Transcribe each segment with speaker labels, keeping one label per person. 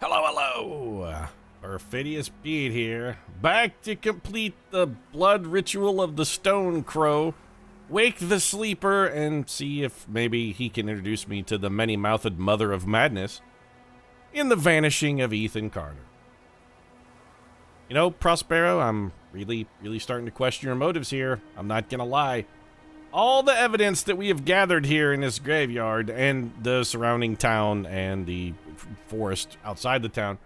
Speaker 1: Hello, hello! Perfidious Pete here, back to complete the blood ritual of the Stone Crow, wake the sleeper, and see if maybe he can introduce me to the many-mouthed mother of madness in the vanishing of Ethan Carter. You know, Prospero, I'm really, really starting to question your motives here. I'm not gonna lie. All the evidence that we have gathered here in this graveyard and the surrounding town and the forest outside the town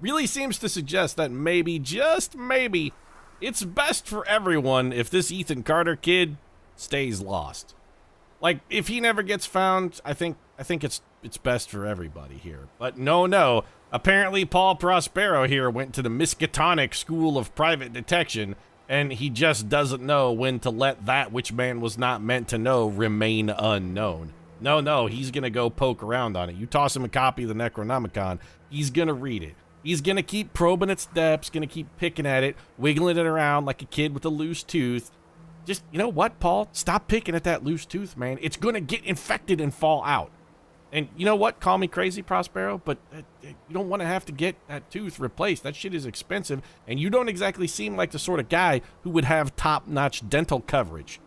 Speaker 1: really seems to suggest that maybe, just maybe, it's best for everyone if this Ethan Carter kid stays lost. Like, if he never gets found, I think I think it's it's best for everybody here. But no, no. Apparently, Paul Prospero here went to the Miskatonic School of Private Detection, and he just doesn't know when to let that which man was not meant to know remain unknown. No, no, he's gonna go poke around on it. You toss him a copy of the Necronomicon, he's gonna read it. He's gonna keep probing its depths, gonna keep picking at it, wiggling it around like a kid with a loose tooth. Just, you know what, Paul? Stop picking at that loose tooth, man. It's gonna get infected and fall out. And you know what? Call me crazy, Prospero, but uh, you don't want to have to get that tooth replaced. That shit is expensive, and you don't exactly seem like the sort of guy who would have top-notch dental coverage.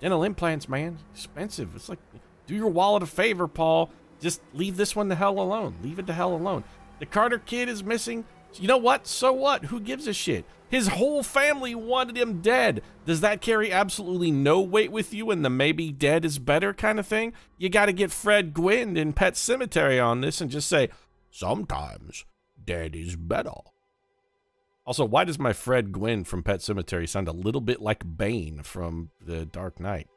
Speaker 1: Dental implants, man, expensive. It's like, do your wallet a favor, Paul. Just leave this one the hell alone. Leave it the hell alone. The Carter kid is missing. You know what? So what? Who gives a shit? His whole family wanted him dead. Does that carry absolutely no weight with you and the maybe dead is better kind of thing? You got to get Fred Gwynne in Pet Sematary on this and just say, sometimes dead is better. Also, why does my Fred Gwynne from Pet Sematary sound a little bit like Bane from The Dark Knight?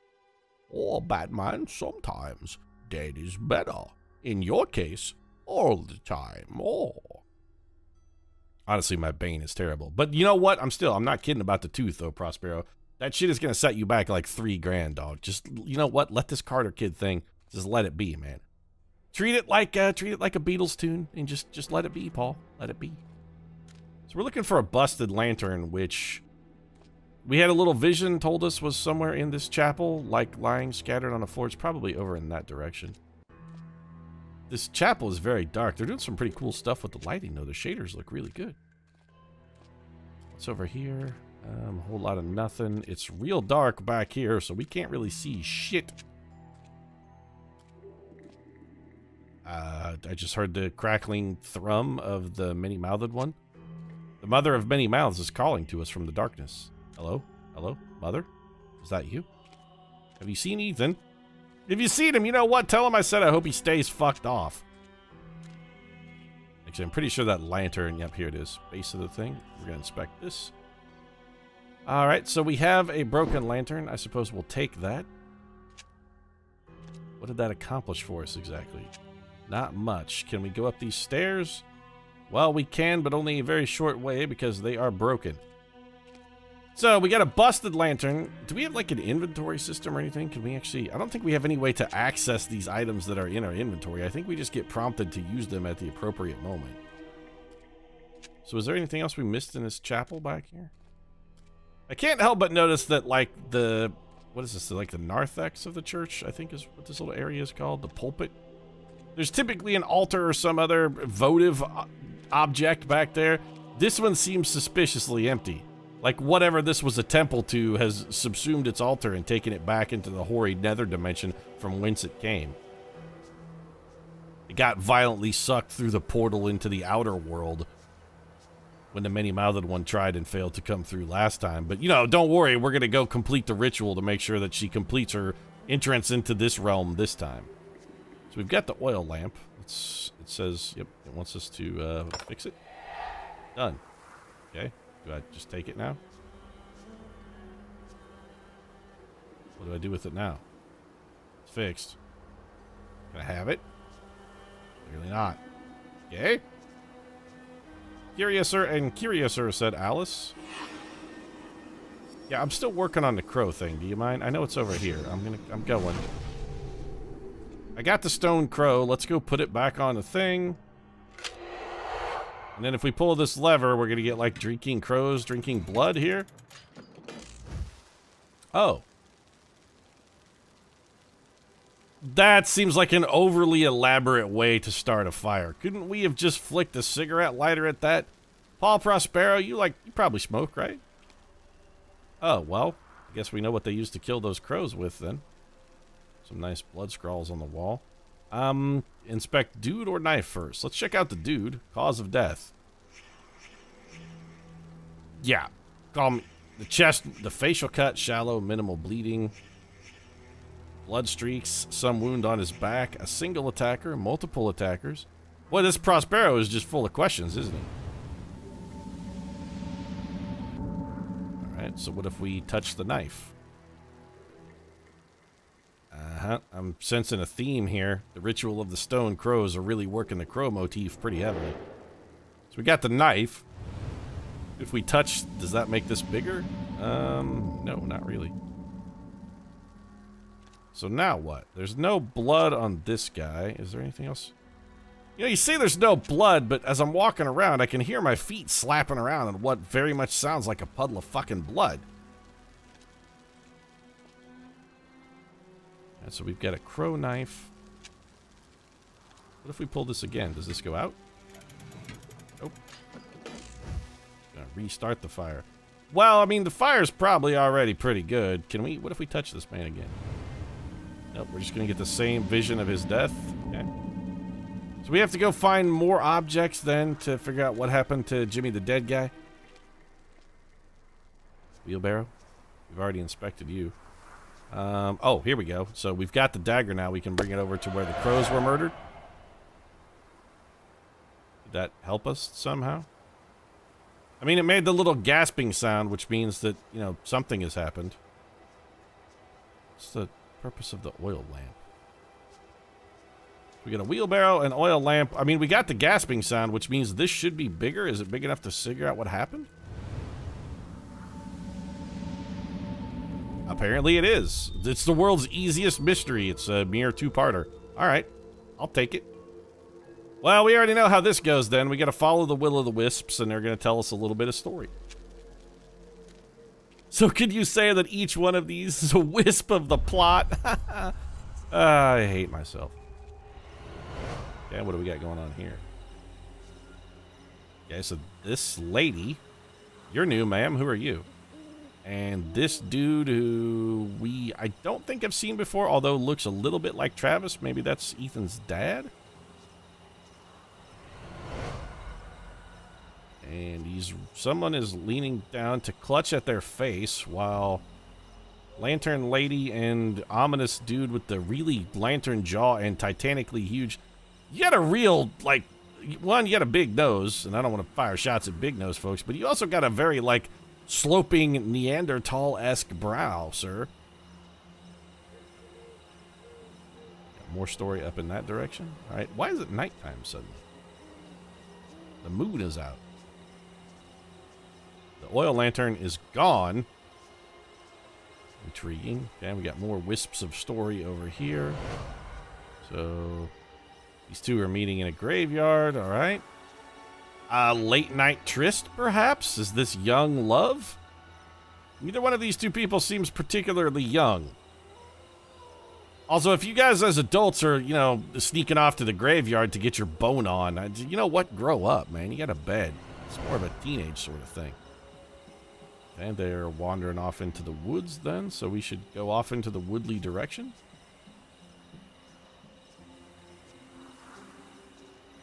Speaker 1: Or Batman, sometimes dead is better. In your case, all the time. Oh. Honestly, my Bane is terrible. But you know what? I'm still, I'm not kidding about the tooth, though, Prospero. That shit is going to set you back like three grand, dog. Just, you know what? Let this Carter kid thing, just let it be, man. Treat it like, uh, treat it like a Beatles tune and just, just let it be, Paul. Let it be. So we're looking for a busted lantern, which we had a little vision told us was somewhere in this chapel, like lying scattered on the floor. It's probably over in that direction. This chapel is very dark. They're doing some pretty cool stuff with the lighting, though. The shaders look really good. What's over here? Um, a whole lot of nothing. It's real dark back here, so we can't really see shit. Uh, I just heard the crackling thrum of the many-mouthed one. The mother of many mouths is calling to us from the darkness. Hello? Hello? Mother? Is that you? Have you seen Ethan? If you seen him, you know what? Tell him I said I hope he stays fucked off. Actually, I'm pretty sure that lantern, yep, here it is. Base of the thing. We're going to inspect this. All right, so we have a broken lantern. I suppose we'll take that. What did that accomplish for us exactly? Not much. Can we go up these stairs? Well, we can, but only a very short way because they are broken. So we got a busted lantern. Do we have like an inventory system or anything? Can we actually, I don't think we have any way to access these items that are in our inventory. I think we just get prompted to use them at the appropriate moment. So is there anything else we missed in this chapel back here? I can't help but notice that like the, what is this, like the narthex of the church, I think is what this little area is called, the pulpit. There's typically an altar or some other votive uh, object back there. This one seems suspiciously empty. Like whatever this was a temple to has subsumed its altar and taken it back into the hoary nether dimension from whence it came. It got violently sucked through the portal into the outer world when the many-mouthed one tried and failed to come through last time. But, you know, don't worry. We're going to go complete the ritual to make sure that she completes her entrance into this realm this time. So we've got the oil lamp. It's, it says, yep, it wants us to uh, fix it. Done. Okay. Do I just take it now? What do I do with it now? It's fixed. Can I have it? Clearly not. Okay. Curiouser and curiouser, said Alice. Yeah, I'm still working on the crow thing. Do you mind? I know it's over here. I'm gonna I'm going. I got the stone crow. Let's go put it back on the thing. And then if we pull this lever, we're going to get like drinking crows, drinking blood here. Oh. That seems like an overly elaborate way to start a fire. Couldn't we have just flicked a cigarette lighter at that? Paul Prospero, you like, you probably smoke, right? Oh, well, I guess we know what they used to kill those crows with then. Some nice blood scrawls on the wall. Um, inspect dude or knife first. Let's check out the dude. Cause of death. Yeah. Call me. The chest, the facial cut, shallow, minimal bleeding. Blood streaks, some wound on his back, a single attacker, multiple attackers. Boy, this Prospero is just full of questions, isn't he? Alright, so what if we touch the knife? Uh-huh. I'm sensing a theme here. The ritual of the stone crows are really working the crow motif pretty heavily. So we got the knife. If we touch, does that make this bigger? Um, no, not really. So now what? There's no blood on this guy. Is there anything else? You know, you say there's no blood, but as I'm walking around, I can hear my feet slapping around in what very much sounds like a puddle of fucking blood. And so we've got a crow knife. What if we pull this again? Does this go out? Nope. Gonna restart the fire. Well, I mean, the fire's probably already pretty good. Can we, what if we touch this man again? Nope, we're just gonna get the same vision of his death. Okay. So we have to go find more objects then to figure out what happened to Jimmy the dead guy. Wheelbarrow. We've already inspected you. Um, oh, here we go. So we've got the dagger now. We can bring it over to where the crows were murdered. Did that help us somehow? I mean, it made the little gasping sound, which means that, you know, something has happened. What's the purpose of the oil lamp? We got a wheelbarrow, an oil lamp. I mean, we got the gasping sound, which means this should be bigger. Is it big enough to figure out what happened? Apparently it is. It's the world's easiest mystery. It's a mere two-parter. All right, I'll take it. Well, we already know how this goes then. We got to follow the will of the wisps, and they're going to tell us a little bit of story. So could you say that each one of these is a wisp of the plot? uh, I hate myself. Okay, what do we got going on here? Okay, so this lady, you're new, ma'am. Who are you? And this dude who we, I don't think I've seen before, although looks a little bit like Travis. Maybe that's Ethan's dad? And he's, someone is leaning down to clutch at their face while Lantern Lady and ominous dude with the really lantern jaw and titanically huge. You got a real, like, one, you got a big nose, and I don't want to fire shots at big nose folks, but you also got a very, like, sloping Neanderthal-esque brow, sir. More story up in that direction. All right, why is it nighttime suddenly? The moon is out. The oil lantern is gone. Intriguing. Okay, we got more wisps of story over here. So, these two are meeting in a graveyard, all right. A late night tryst, perhaps? Is this young love? Neither one of these two people seems particularly young. Also, if you guys as adults are, you know, sneaking off to the graveyard to get your bone on, you know what? Grow up, man. You got a bed. It's more of a teenage sort of thing. And they're wandering off into the woods then, so we should go off into the woodly direction.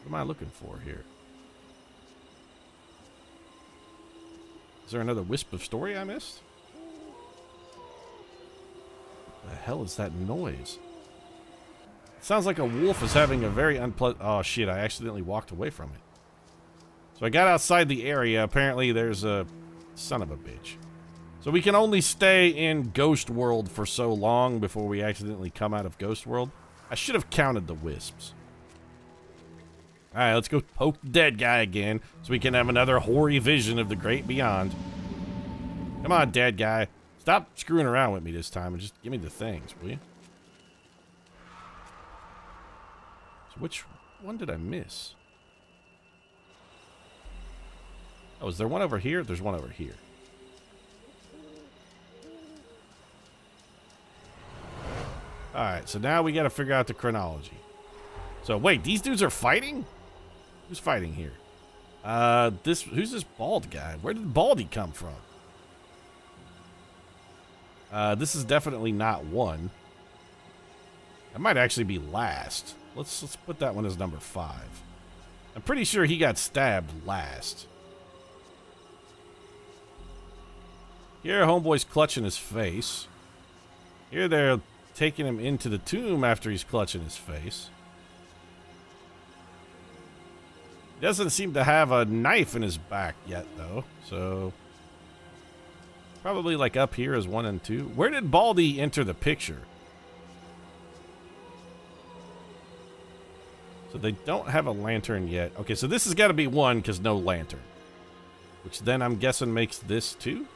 Speaker 1: What am I looking for here? Is there another wisp of story I missed? What the hell is that noise? It sounds like a wolf is having a very unpleasant... Oh, shit, I accidentally walked away from it. So I got outside the area. Apparently there's a... Son of a bitch. So we can only stay in Ghost World for so long before we accidentally come out of Ghost World. I should have counted the wisps. Alright, let's go poke the dead guy again so we can have another hoary vision of the great beyond. Come on, dead guy. Stop screwing around with me this time and just give me the things, will you? So which one did I miss? Oh, is there one over here? There's one over here. All right, so now we got to figure out the chronology. So wait, these dudes are fighting? Who's fighting here? Uh, this who's this bald guy? Where did Baldy come from? Uh, this is definitely not one. That might actually be last. Let's let's put that one as number five. I'm pretty sure he got stabbed last. Here, homeboy's clutching his face. Here, they're taking him into the tomb after he's clutching his face. He doesn't seem to have a knife in his back yet, though. So, probably like up here is one and two. Where did Baldy enter the picture? So they don't have a lantern yet. Okay, so this has got to be one because no lantern. Which then I'm guessing makes this two?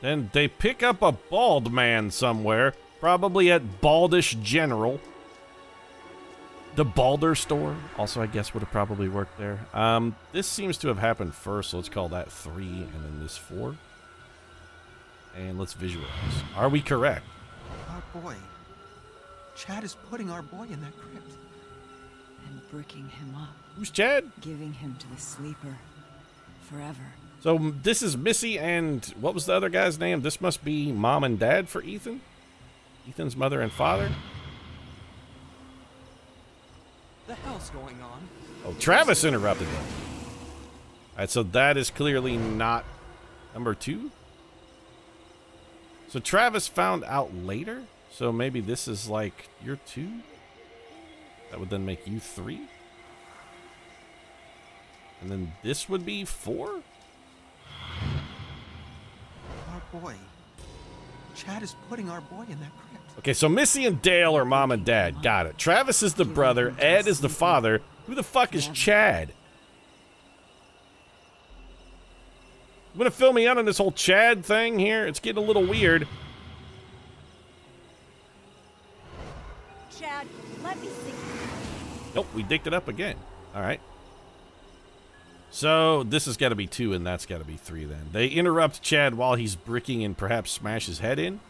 Speaker 1: Then they pick up a bald man somewhere, probably at Baldish General. The Balder store, also I guess would have probably worked there. Um, this seems to have happened first, so let's call that three, and then this four. And let's visualize. Are we correct?
Speaker 2: Our boy. Chad is putting our boy in that crypt.
Speaker 3: And bricking him up,
Speaker 1: Who's Chad?
Speaker 3: giving him to the sleeper. Forever.
Speaker 1: So this is Missy and what was the other guy's name? This must be mom and dad for Ethan? Ethan's mother and father?
Speaker 2: Hell's going on?
Speaker 1: Oh, Travis interrupted him. Alright, so that is clearly not number two. So Travis found out later? So maybe this is like your two? That would then make you three? And then this would be four?
Speaker 2: Our boy. Chad is putting our boy in that crypt.
Speaker 1: Okay, so Missy and Dale are mom and dad. Got it. Travis is the brother. Ed is the father. Who the fuck is Chad? You want to fill me in on this whole Chad thing here? It's getting a little weird.
Speaker 4: Chad, let me see.
Speaker 1: Nope, we dicked it up again. All right. So this has got to be two, and that's got to be three then. They interrupt Chad while he's bricking and perhaps smash his head in.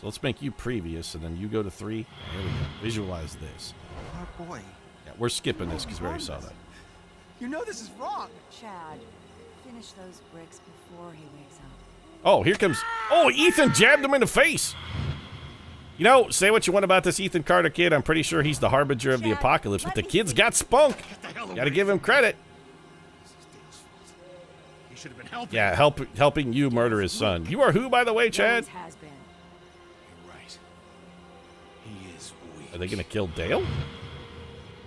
Speaker 1: So let's make you previous, and then you go to three. There we go. Visualize this.
Speaker 2: Our boy.
Speaker 1: Yeah, we're skipping this because we already saw that.
Speaker 2: You know this is wrong.
Speaker 4: Chad, finish those bricks before he wakes up.
Speaker 1: Oh, here comes. Oh, Ethan jabbed him in the face. You know, say what you want about this Ethan Carter kid. I'm pretty sure he's the harbinger of the apocalypse, but the
Speaker 4: me
Speaker 1: kid's
Speaker 4: see.
Speaker 1: got spunk. Gotta give him credit.
Speaker 5: This is Dave's fault. He should have been helping.
Speaker 1: Yeah, help helping you murder his son. You are who, by the way, Chad?
Speaker 4: Always
Speaker 1: Are they gonna kill Dale?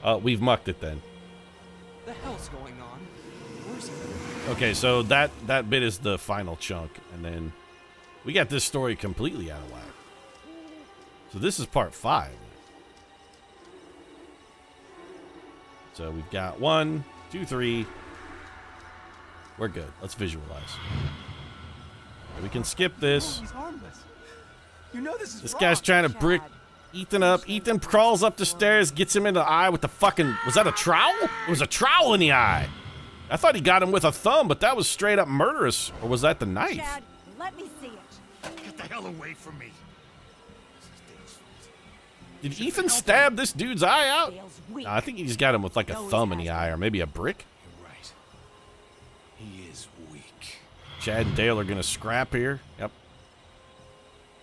Speaker 1: Uh, we've mucked it then.
Speaker 2: The hell's going on?
Speaker 1: Okay, so that that bit is the final chunk, and then we got this story completely out of whack. So this is part five. So we've got one, two, three. We're good. Let's visualize. We can skip this.
Speaker 2: Harmless. You know this is
Speaker 1: This guy's trying to brick Ethan up. Ethan crawls up the stairs, gets him in the eye with the fucking. Was that a trowel? It was a trowel in the eye. I thought he got him with a thumb, but that was straight up murderous. Or was that the knife?
Speaker 4: Chad, let me see it.
Speaker 5: Get the hell away from me. This is Dave's fault.
Speaker 1: Did Ethan stab this dude's eye out? No, I think he just got him with like a thumb in the eye, or maybe a brick.
Speaker 5: You're right. He is weak.
Speaker 1: Chad and Dale are gonna scrap here. Yep.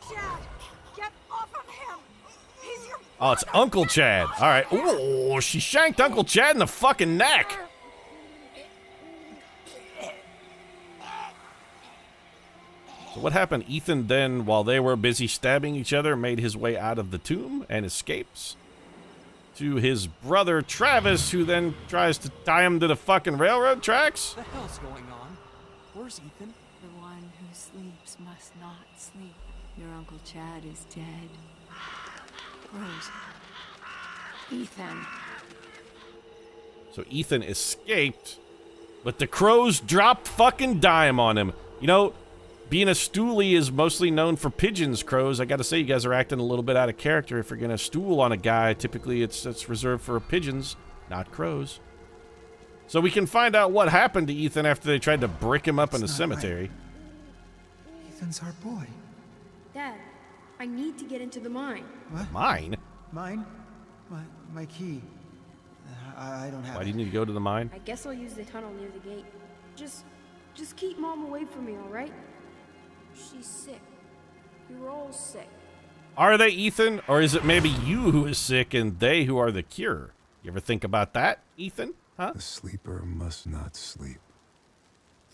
Speaker 4: Chad, get off of him. He's your
Speaker 1: Oh, it's Uncle Chad. All right. Oh, she shanked Uncle Chad in the fucking neck. So what happened? Ethan then, while they were busy stabbing each other, made his way out of the tomb and escapes to his brother Travis, who then tries to tie him to the fucking railroad tracks.
Speaker 2: The hell's going on? Where's Ethan?
Speaker 3: The one who sleeps must not sleep. Your Uncle Chad is dead. Rose. Ethan.
Speaker 1: So Ethan escaped, but the crows dropped fucking dime on him. You know, being a stoolie is mostly known for pigeons, crows. I gotta say, you guys are acting a little bit out of character. If you're gonna stool on a guy, typically it's, it's reserved for pigeons, not crows. So we can find out what happened to Ethan after they tried to brick him up in the
Speaker 2: That's not right.
Speaker 1: cemetery.
Speaker 2: Ethan's our boy.
Speaker 6: Dad, I need to get into the mine.
Speaker 2: What?
Speaker 1: Mine?
Speaker 2: Mine? My, my key. I, I don't have
Speaker 1: Why
Speaker 2: it.
Speaker 1: do you need to go to the mine?
Speaker 6: I guess I'll use the tunnel near the gate. Just, just keep Mom away from me, all right? She's sick. You're all sick.
Speaker 1: Are they Ethan, or is it maybe you who is sick and they who are the cure? You ever think about that, Ethan? Huh?
Speaker 7: The sleeper must not sleep.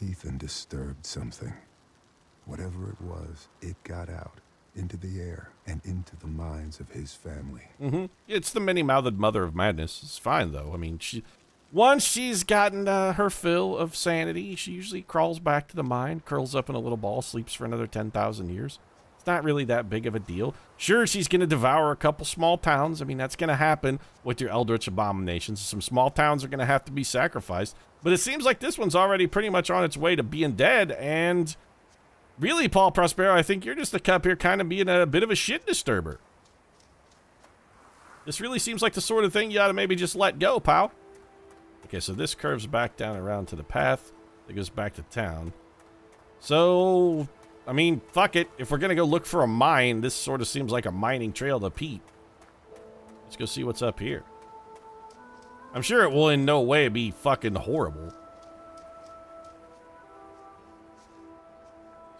Speaker 7: Ethan disturbed something. Whatever it was, it got out into the air and into the minds of his family.
Speaker 1: Mm-hmm. It's the many-mouthed mother of madness. It's fine though. I mean, she once she's gotten uh, her fill of sanity, she usually crawls back to the mine, curls up in a little ball, sleeps for another ten thousand years. It's not really that big of a deal. Sure, she's going to devour a couple small towns. I mean, that's going to happen with your Eldritch abominations. Some small towns are going to have to be sacrificed. But it seems like this one's already pretty much on its way to being dead. And really, Paul Prospero, I think you're just a cup here kind of being a bit of a shit disturber. This really seems like the sort of thing you ought to maybe just let go, pal. Okay, so this curves back down around to the path that goes back to town. So, I mean, fuck it. If we're going to go look for a mine, this sort of seems like a mining trail to Pete. Let's go see what's up here. I'm sure it will in no way be fucking horrible.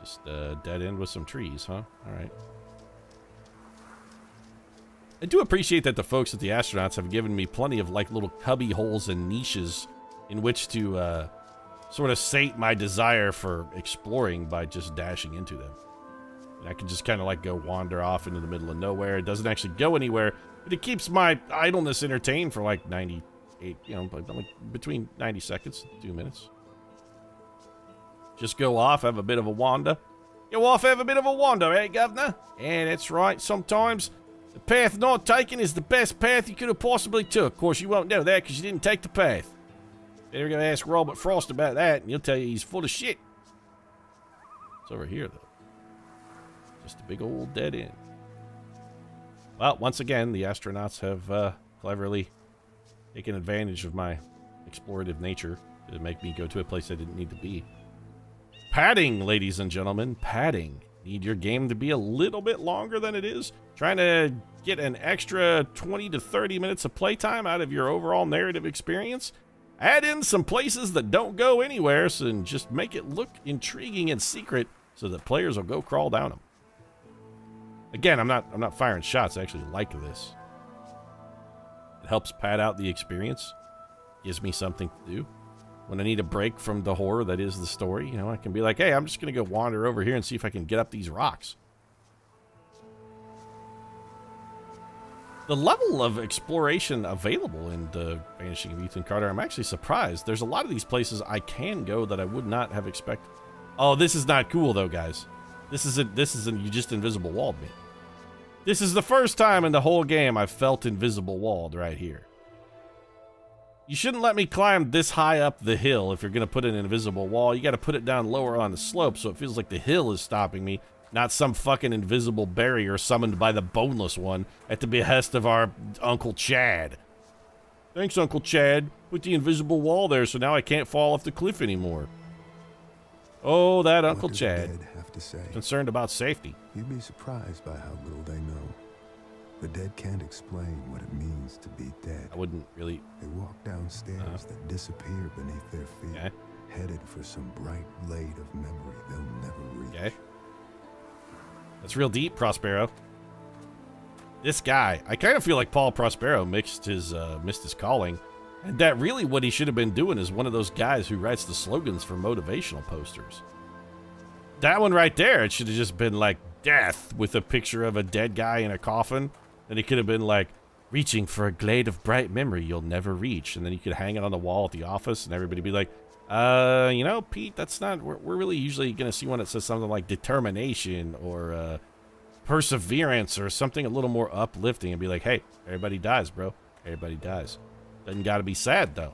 Speaker 1: Just a dead end with some trees, huh? All right. I do appreciate that the folks at the astronauts have given me plenty of like little cubby holes and niches in which to uh, sort of sate my desire for exploring by just dashing into them. And I can just kind of like go wander off into the middle of nowhere. It doesn't actually go anywhere, but it keeps my idleness entertained for like 98, you know, like between 90 seconds, two minutes. Just go off, have a bit of a wander. Go off, have a bit of a wander, eh, governor? Yeah, that's right. Sometimes the path not taken is the best path you could have possibly took. Of course, you won't know that because you didn't take the path. They're gonna ask Robert Frost about that, and he'll tell you he's full of shit. It's over here, though. Just a big old dead end. Well, once again, the astronauts have uh, cleverly taken advantage of my explorative nature to make me go to a place I didn't need to be. Padding, ladies and gentlemen, padding. Need your game to be a little bit longer than it is? Trying to get an extra 20 to 30 minutes of playtime out of your overall narrative experience? Add in some places that don't go anywhere so and just make it look intriguing and secret so that players will go crawl down them. Again, I'm not I'm not firing shots. I actually like this. It helps pad out the experience. Gives me something to do. When I need a break from the horror that is the story, you know, I can be like, hey, I'm just going to go wander over here and see if I can get up these rocks. The level of exploration available in the Vanishing of Ethan Carter, I'm actually surprised. There's a lot of these places I can go that I would not have expected. Oh, this is not cool though, guys. This isn't. This isn't. You just invisible walled me. This is the first time in the whole game I've felt invisible walled right here. You shouldn't let me climb this high up the hill if you're going to put an invisible wall. You got to put it down lower on the slope so it feels like the hill is stopping me, not some fucking invisible barrier summoned by the Boneless One at the behest of our Uncle Chad. Thanks, Uncle Chad. Put the invisible wall there so now I can't fall off the cliff anymore. Oh, that Uncle Chad.
Speaker 7: dead have to say?
Speaker 1: Concerned about safety.
Speaker 7: You'd be surprised by how little they know. The dead can't explain what it means to be dead.
Speaker 1: I wouldn't really.
Speaker 7: They walk downstairs
Speaker 1: Uh-huh.
Speaker 7: that disappear beneath their feet,
Speaker 1: Okay.
Speaker 7: headed for some bright blade of memory they'll never reach.
Speaker 1: Okay. That's real deep, Prospero. This guy, I kind of feel like Paul Prospero mixed his uh, missed his calling, and that really what he should have been doing is one of those guys who writes the slogans for motivational posters. That one right there, it should have just been like death with a picture of a dead guy in a coffin, and it could have been like reaching for a glade of bright memory you'll never reach, and then you could hang it on the wall at the office, and everybody be like, uh, you know, Pete, that's not. We're, we're really usually going to see one that says something like determination or uh, perseverance or something a little more uplifting and be like, hey, everybody dies, bro. Everybody dies. Doesn't got to be sad, though.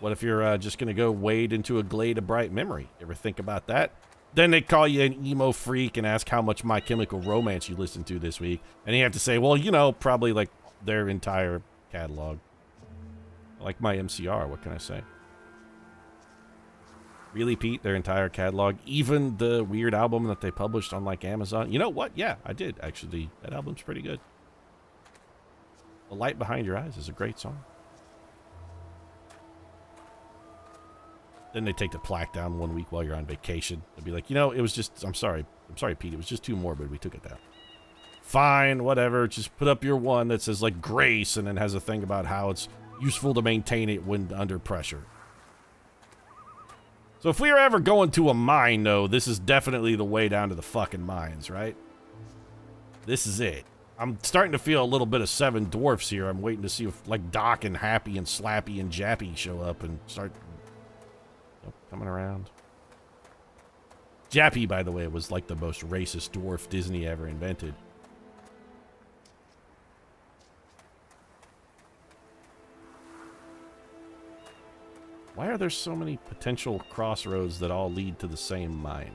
Speaker 1: What if you're uh, just going to go wade into a glade of bright memory? Ever think about that? Then they call you an emo freak and ask how much My Chemical Romance you listened to this week. And you have to say, well, you know, probably like their entire catalog. Like my MCR, what can I say? Really, Pete? Their entire catalog, even the weird album that they published on like Amazon. You know what? Yeah, I did actually. That album's pretty good. The Light Behind Your Eyes is a great song. Then they take the plaque down one week while you're on vacation. They'd be like, you know, it was just, I'm sorry. I'm sorry, Pete. It was just too morbid. We took it down. Fine, whatever. Just put up your one that says, like, grace and then has a thing about how it's useful to maintain it when under pressure. So if we are ever going to a mine, though, this is definitely the way down to the fucking mines, right? This is it. I'm starting to feel a little bit of Seven Dwarfs here. I'm waiting to see if, like, Doc and Happy and Slappy and Jappy show up and start oh, coming around. Jappy, by the way, was, like, the most racist dwarf Disney ever invented. Why are there so many potential crossroads that all lead to the same mine?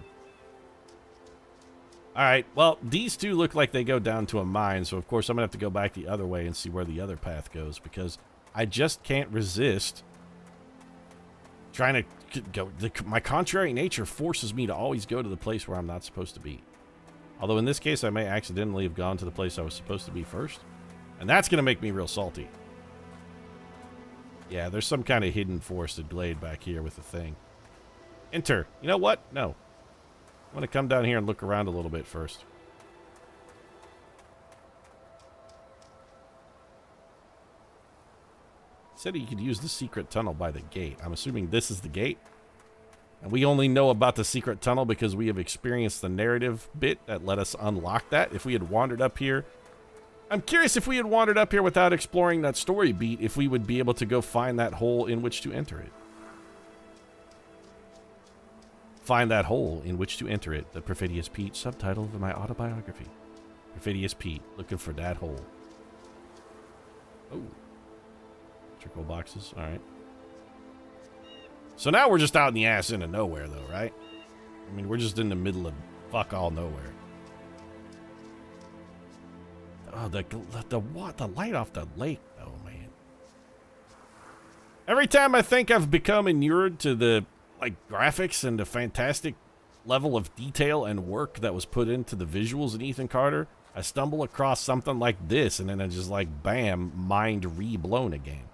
Speaker 1: Alright, well, these two look like they go down to a mine, so of course I'm going to have to go back the other way and see where the other path goes, because I just can't resist trying to go... The, my contrary nature forces me to always go to the place where I'm not supposed to be. Although in this case, I may accidentally have gone to the place I was supposed to be first. And that's going to make me real salty. Yeah, there's some kind of hidden forested glade back here with the thing. Enter. You know what? No. I want to come down here and look around a little bit first. Said he could use the secret tunnel by the gate. I'm assuming this is the gate. And we only know about the secret tunnel because we have experienced the narrative bit that let us unlock that. If we had wandered up here I'm curious if we had wandered up here without exploring that story beat, if we would be able to go find that hole in which to enter it. Find that hole in which to enter it, the Perfidious Pete subtitle of my autobiography. Perfidious Pete, looking for that hole. Oh. Trickle boxes, alright. So now we're just out in the ass into nowhere, though, right? I mean, we're just in the middle of fuck all nowhere. Oh, the the what? The light off the lake, though, man. Every time I think I've become inured to the like graphics and the fantastic level of detail and work that was put into the visuals in Ethan Carter, I stumble across something like this, and then I just like bam, mind re-blown again.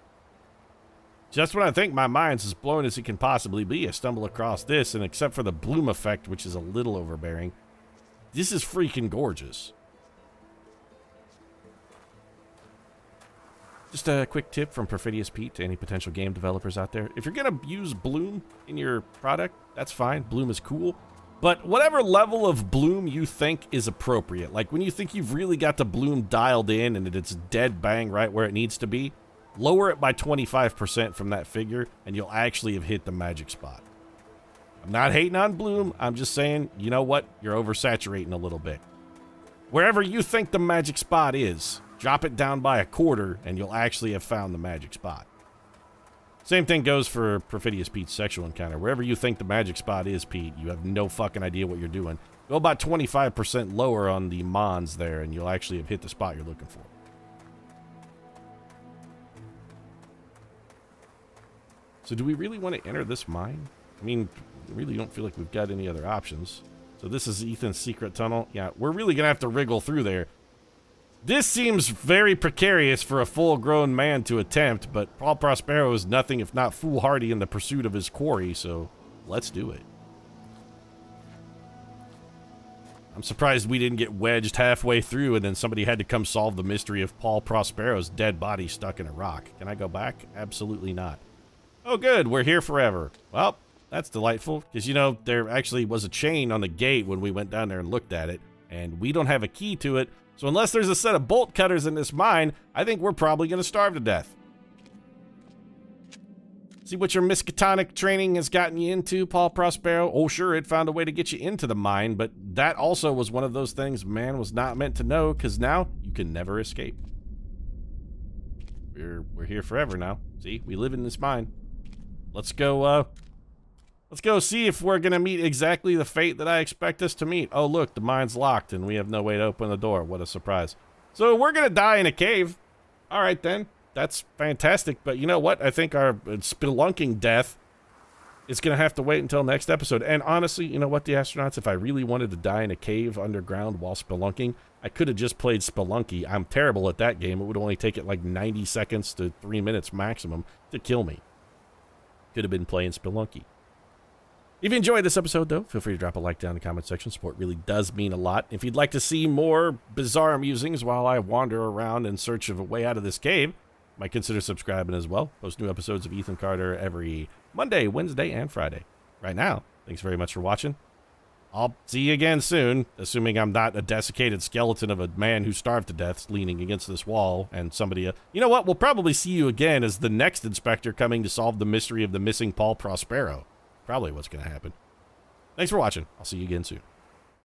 Speaker 1: Just when I think my mind's as blown as it can possibly be, I stumble across this, and except for the bloom effect, which is a little overbearing, this is freaking gorgeous. Just a quick tip from Perfidious Pete to any potential game developers out there. If you're going to use Bloom in your product, that's fine. Bloom is cool. But whatever level of bloom you think is appropriate, like when you think you've really got the bloom dialed in and it's dead bang right where it needs to be, lower it by 25% from that figure and you'll actually have hit the magic spot. I'm not hating on bloom, I'm just saying, you know what? You're oversaturating a little bit. Wherever you think the magic spot is, Drop it down by a quarter, and you'll actually have found the magic spot. Same thing goes for Perfidious Pete's sexual encounter. Wherever you think the magic spot is, Pete, you have no fucking idea what you're doing. Go about 25% lower on the Mons there, and you'll actually have hit the spot you're looking for. So do we really want to enter this mine? I mean, we really don't feel like we've got any other options. So this is Ethan's secret tunnel. Yeah, we're really going to have to wriggle through there. This seems very precarious for a full-grown man to attempt, but Paul Prospero is nothing if not foolhardy in the pursuit of his quarry, so let's do it. I'm surprised we didn't get wedged halfway through and then somebody had to come solve the mystery of Paul Prospero's dead body stuck in a rock. Can I go back? Absolutely not. Oh good, we're here forever. Well, that's delightful, because you know, there actually was a chain on the gate when we went down there and looked at it, and we don't have a key to it, so unless there's a set of bolt cutters in this mine, I think we're probably going to starve to death. See what your Miskatonic training has gotten you into, Paul Prospero? Oh, sure, it found a way to get you into the mine, but that also was one of those things man was not meant to know, because now you can never escape. We're, we're here forever now. See, we live in this mine. Let's go, uh, Let's go see if we're going to meet exactly the fate that I expect us to meet. Oh, look, the mine's locked and we have no way to open the door. What a surprise. So we're going to die in a cave. All right, then. That's fantastic. But you know what? I think our spelunking death it's going to have to wait until next episode. And honestly, you know what, the astronauts, if I really wanted to die in a cave underground while spelunking, I could have just played Spelunky. I'm terrible at that game. It would only take it like 90 seconds to three minutes maximum to kill me. Could have been playing Spelunky. If you enjoyed this episode, though, feel free to drop a like down in the comment section. Support really does mean a lot. If you'd like to see more bizarre musings while I wander around in search of a way out of this cave, might consider subscribing as well. Post new episodes of Ethan Carter every Monday, Wednesday, and Friday. Right now, thanks very much for watching. I'll see you again soon, assuming I'm not a desiccated skeleton of a man who starved to death leaning against this wall and somebody. Uh, you know what? We'll probably see you again as the next inspector coming to solve the mystery of the missing Paul Prospero. Probably what's going to happen. Thanks for watching. I'll see you again soon.